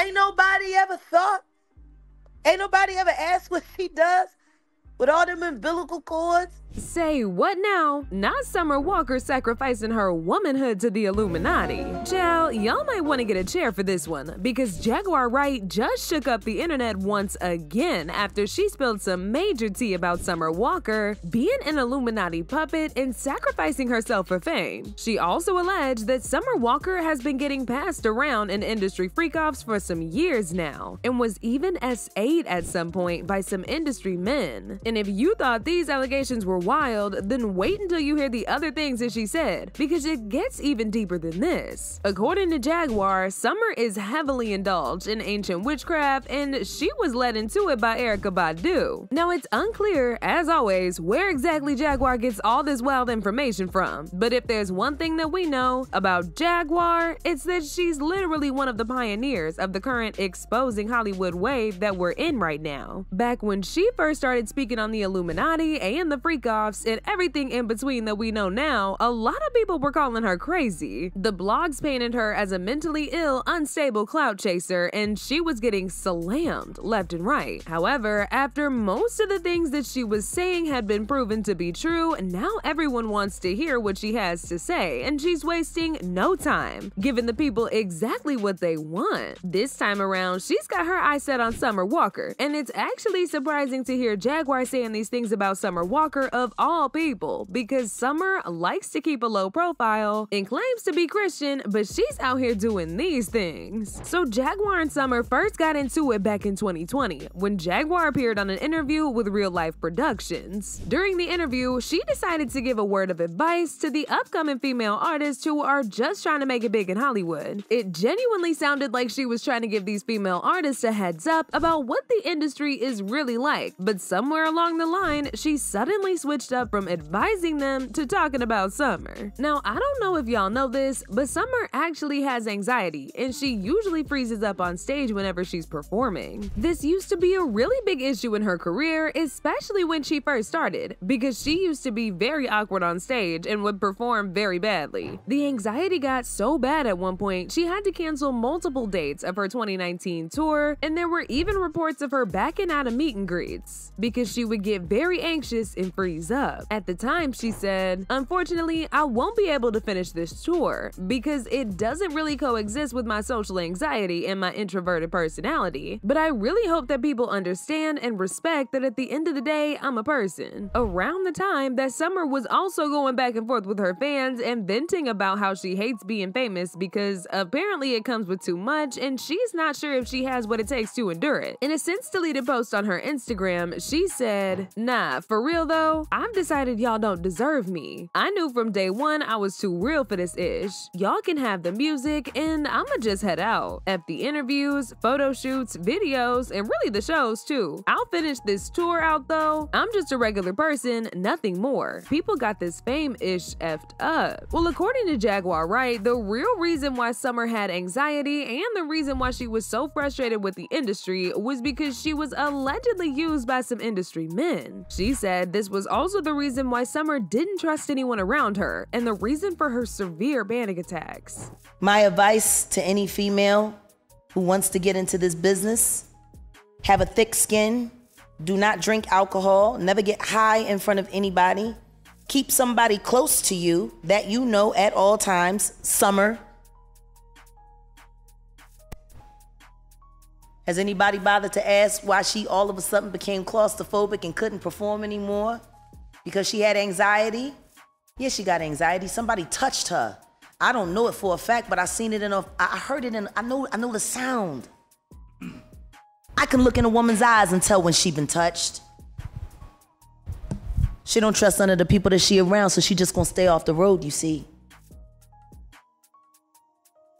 Ain't nobody ever thought. Ain't nobody ever asked what she does with all them umbilical cords. Say what now? Not Summer Walker sacrificing her womanhood to the Illuminati. Chow, y'all might want to get a chair for this one because Jaguar Wright just shook up the internet once again after she spilled some major tea about Summer Walker being an Illuminati puppet and sacrificing herself for fame. She also alleged that Summer Walker has been getting passed around in industry freakoffs for some years now and was even S8 at some point by some industry men. And if you thought these allegations were wild, then wait until you hear the other things that she said, because it gets even deeper than this. According to Jaguar, Summer is heavily indulged in ancient witchcraft, and she was led into it by Erykah Badu. Now, it's unclear, as always, where exactly Jaguar gets all this wild information from, but if there's one thing that we know about Jaguar, it's that she's literally one of the pioneers of the current exposing Hollywood wave that we're in right now. Back when she first started speaking on the Illuminati and the freak offs and everything in between that we know now, a lot of people were calling her crazy. The blogs painted her as a mentally ill, unstable clout chaser, and she was getting slammed left and right. However, after most of the things that she was saying had been proven to be true, now everyone wants to hear what she has to say, and she's wasting no time, giving the people exactly what they want. This time around, she's got her eyes set on Summer Walker, and it's actually surprising to hear Jaguar saying these things about Summer Walker of all people because Summer likes to keep a low profile and claims to be Christian, but she's out here doing these things. So Jaguar and Summer first got into it back in 2020 when Jaguar appeared on an interview with Real Life Productions. During the interview, she decided to give a word of advice to the upcoming female artists who are just trying to make it big in Hollywood. It genuinely sounded like she was trying to give these female artists a heads up about what the industry is really like, but somewhere along the line, she suddenly switched up from advising them to talking about Summer. Now, I don't know if y'all know this, but Summer actually has anxiety, and she usually freezes up on stage whenever she's performing. This used to be a really big issue in her career, especially when she first started, because she used to be very awkward on stage and would perform very badly. The anxiety got so bad at one point, she had to cancel multiple dates of her 2019 tour, and there were even reports of her backing out of meet and greets because she would get very anxious and freeze up. At the time, she said, Unfortunately, I won't be able to finish this tour because it doesn't really coexist with my social anxiety and my introverted personality. But I really hope that people understand and respect that at the end of the day, I'm a person. Around the time that Summer was also going back and forth with her fans and venting about how she hates being famous because apparently it comes with too much and she's not sure if she has what it takes to endure it. In a since deleted post on her Instagram, she said, Nah, for real though, I've decided y'all don't deserve me. I knew from day one I was too real for this ish. Y'all can have the music and I'ma just head out. F the interviews, photo shoots, videos, and really the shows too. I'll finish this tour out though. I'm just a regular person, nothing more. People got this fame ish effed up. Well, according to Jaguar Wright, the real reason why Summer had anxiety and the reason why she was so frustrated with the industry was because she was allegedly used by some industry men. She said this was also the reason why Summer didn't trust anyone around her and the reason for her severe panic attacks. My advice to any female who wants to get into this business have a thick skin, do not drink alcohol, never get high in front of anybody. Keep somebody close to you that you know at all times. Summer. Has anybody bothered to ask why she all of a sudden became claustrophobic and couldn't perform anymore? Because she had anxiety? Yeah, she got anxiety. Somebody touched her. I don't know it for a fact, but I seen it in a I heard it in I know I know the sound. I can look in a woman's eyes and tell when she been touched. She don't trust none of the people that she around, so she just gonna stay off the road, you see.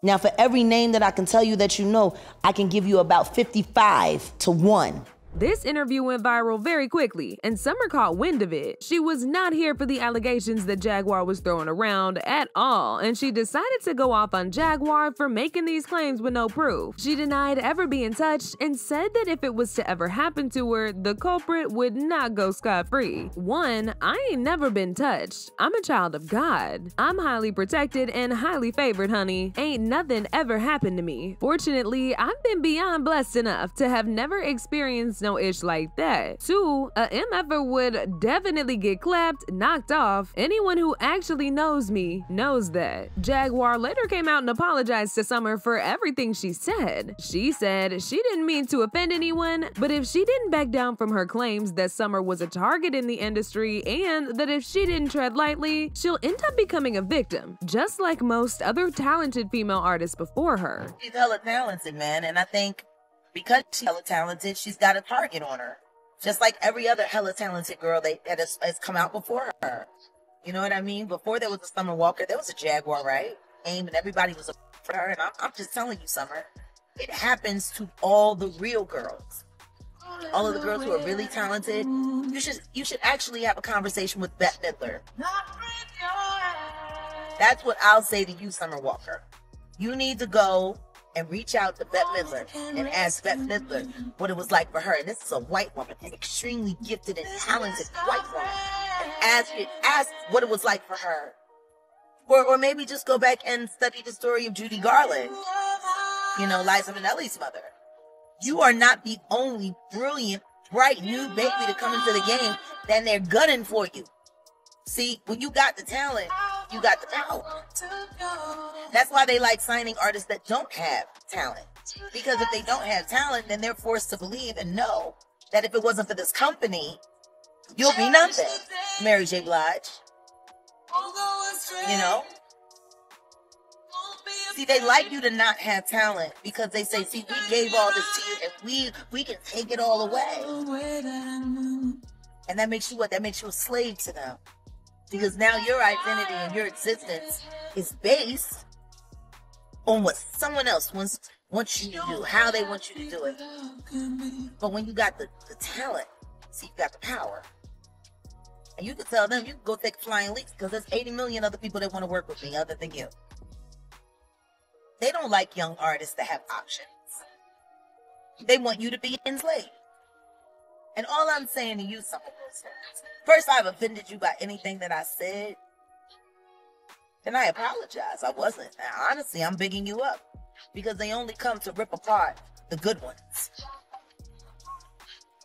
Now, for every name that I can tell you that you know, I can give you about 55 to 1 This interview went viral very quickly, and Summer caught wind of it. She was not here for the allegations that Jaguar was throwing around at all, and she decided to go off on Jaguar for making these claims with no proof. She denied ever being touched and said that if it was to ever happen to her, the culprit would not go scot-free. One, I ain't never been touched. I'm a child of God. I'm highly protected and highly favored, honey. Ain't nothing ever happened to me. Fortunately, I've been beyond blessed enough to have never experienced no ish like that. Two, a MFer would definitely get clapped, knocked off. Anyone who actually knows me knows that. Jaguar later came out and apologized to Summer for everything she said. She said she didn't mean to offend anyone, but if she didn't back down from her claims that Summer was a target in the industry and that if she didn't tread lightly, she'll end up becoming a victim, just like most other talented female artists before her. She's hella talented, man, and I think because she's hella talented, she's got a target on her. Just like every other hella talented girl that, that has, has come out before her. You know what I mean? Before there was a Summer Walker, there was a Jaguar, right? Aim, and everybody was for her. And I'm, I'm just telling you, Summer, it happens to all the real girls. All of the girls who are really talented. You should you should actually have a conversation with Bette Midler. That's what I'll say to you, Summer Walker. You need to go and reach out to Bette Midler and ask Bette Midler what it was like for her. And this is a white woman, an extremely gifted and talented white woman. And ask it, ask what it was like for her. Or, or maybe just go back and study the story of Judy Garland. You know, Liza Minnelli's mother. You are not the only brilliant, bright new baby to come into the game. Then they're gunning for you. See, when you got the talent, you got the power. That's why they like signing artists that don't have talent. Because if they don't have talent, then they're forced to believe and know that if it wasn't for this company, you'll be nothing. Mary J. Blige. You know? See, they like you to not have talent because they say, see, we gave all this to you and we we can take it all away. And that makes you what? That makes you a slave to them because now your identity and your existence is based on what someone else wants wants you to do, how they want you to do it. But when you got the, the talent, see, you got the power. And you can tell them you can go take flying leaps because there's 80 million other people that want to work with me other than you. They don't like young artists that have options. They want you to be enslaved. And all I'm saying to you, some of those things, first I've offended you by anything that I said, then I apologize. I wasn't. Honestly, I'm bigging you up because they only come to rip apart the good ones.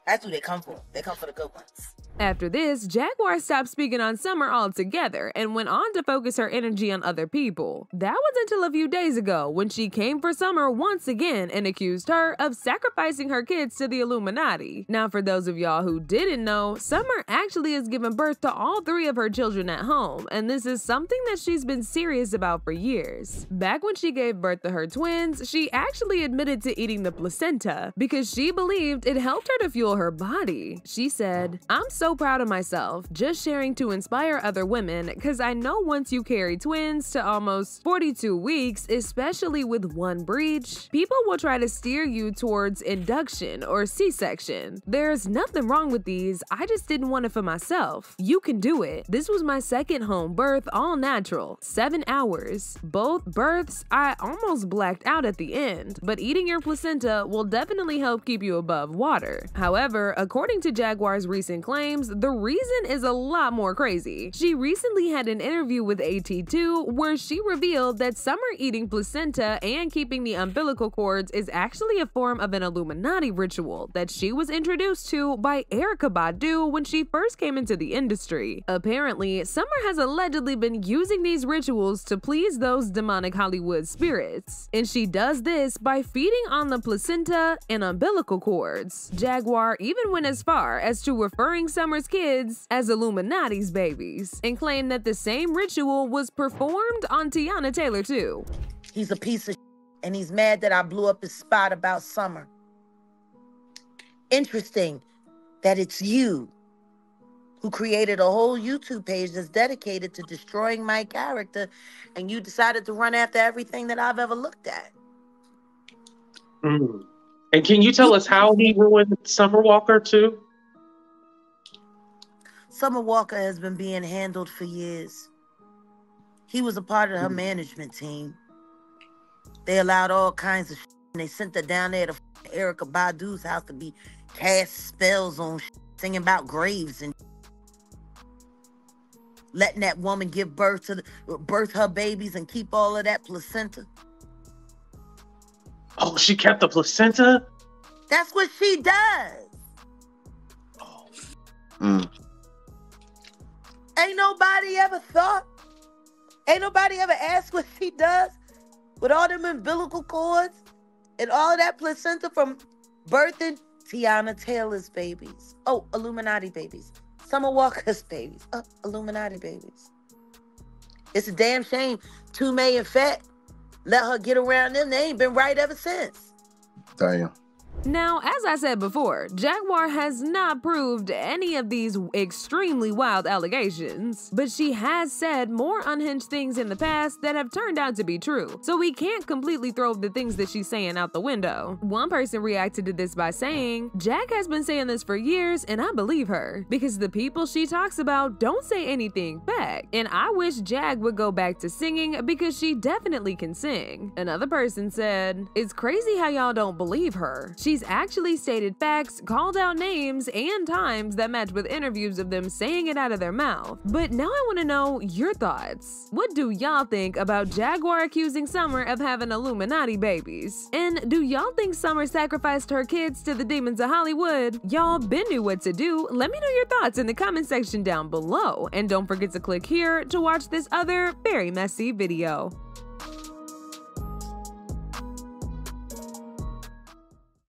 That's who they come for. They come for the good ones. After this, Jaguar stopped speaking on Summer altogether and went on to focus her energy on other people. That was until a few days ago when she came for Summer once again and accused her of sacrificing her kids to the Illuminati. Now, for those of y'all who didn't know, Summer actually has given birth to all three of her children at home, and this is something that she's been serious about for years. Back when she gave birth to her twins, she actually admitted to eating the placenta because she believed it helped her to fuel her body. She said, I'm so so proud of myself, just sharing to inspire other women, because I know once you carry twins to almost 42 weeks, especially with one breech, people will try to steer you towards induction or C-section. There's nothing wrong with these, I just didn't want it for myself. You can do it. This was my second home birth, all natural, seven hours. Both births, I almost blacked out at the end, but eating your placenta will definitely help keep you above water. However, according to Jaguar's recent claims, claims the reason is a lot more crazy. She recently had an interview with AT2 where she revealed that summer eating placenta and keeping the umbilical cords is actually a form of an Illuminati ritual that she was introduced to by Erykah Badu when she first came into the industry. Apparently, Summer has allegedly been using these rituals to please those demonic Hollywood spirits, and she does this by feeding on the placenta and umbilical cords. Jaguar even went as far as to referring Summer Summer's kids as Illuminati's babies and claimed that the same ritual was performed on Teyana Taylor too. He's a piece of and he's mad that I blew up his spot about Summer. Interesting that it's you who created a whole YouTube page that's dedicated to destroying my character, and you decided to run after everything that I've ever looked at. Mm. And can you tell us how he ruined Summer Walker too? Summer Walker has been being handled for years. He was a part of her mm-hmm. management team. They allowed all kinds of and they sent her down there to Erykah Badu's house to be cast spells on singing about graves and letting that woman give birth to the, birth her babies and keep all of that placenta. Oh, she kept the placenta? That's what she does. Oh. Mm. Ain't nobody ever thought. Ain't nobody ever asked what she does with all them umbilical cords and all that placenta from birthing Teyana Taylor's babies. Oh, Illuminati babies. Summer Walker's babies. Uh, Illuminati babies. It's a damn shame. Two and Fat let her get around them. They ain't been right ever since. Damn. Now, as I said before, Jaguar has not proved any of these extremely wild allegations, but she has said more unhinged things in the past that have turned out to be true, so we can't completely throw the things that she's saying out the window. One person reacted to this by saying, Jag has been saying this for years and I believe her, because the people she talks about don't say anything back, and I wish Jag would go back to singing because she definitely can sing. Another person said, It's crazy how y'all don't believe her. She She's actually stated facts, called out names and times that match with interviews of them saying it out of their mouth. But now I want to know your thoughts. What do y'all think about Jaguar accusing Summer of having Illuminati babies? And do y'all think Summer sacrificed her kids to the demons of Hollywood? Y'all been knew what to do. Let me know your thoughts in the comment section down below. And don't forget to click here to watch this other very messy video.